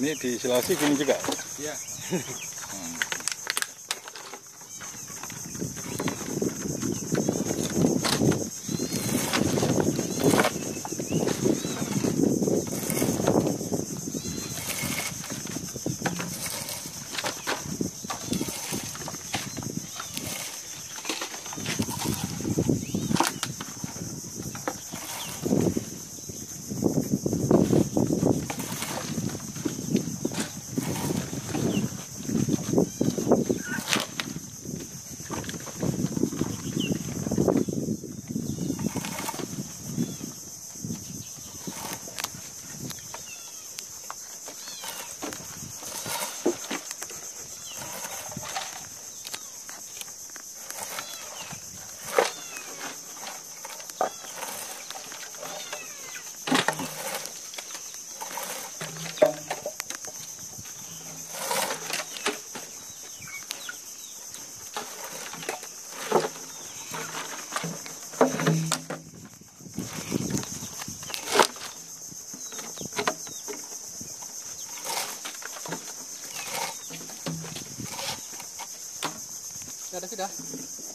Ini di Sulawesi gini juga. Iya. Dah, dah, dah.